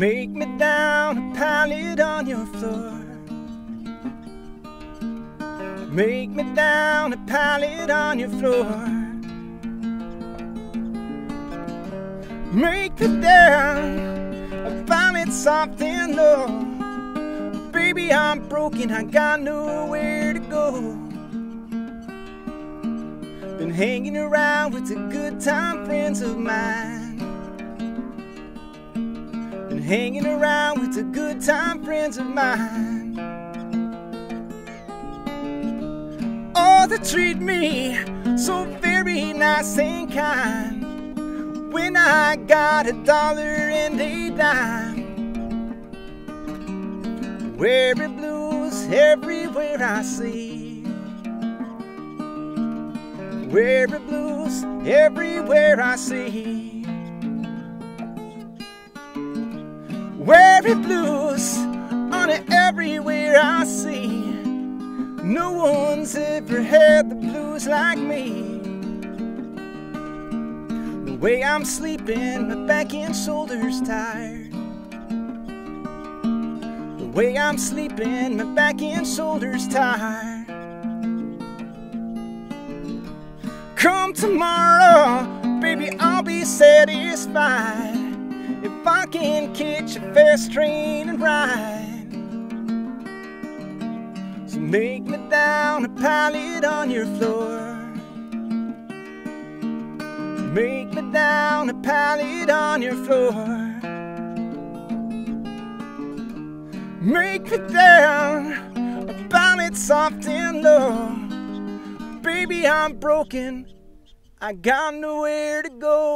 Make me down a pallet on your floor. Make me down a pallet on your floor. Make me down a pallet soft and low. Baby, I'm broken, I got nowhere to go. Been hanging around with the good time friends of mine hanging around with the good time friends of mine. Oh, they treat me so very nice and kind. When I got a dollar and a dime, wearing blues everywhere I see. Wearing blues everywhere I see. Blues on it everywhere I see. No one's ever had the blues like me. The way I'm sleeping, my back and shoulders tired. The way I'm sleeping, my back and shoulders tired. Come tomorrow, baby, I'll be satisfied if I can catch a fast train and ride. So make me down a pallet on your floor. Make me down a pallet on your floor. Make me down a pallet soft and low. Baby, I'm broken. I got nowhere to go.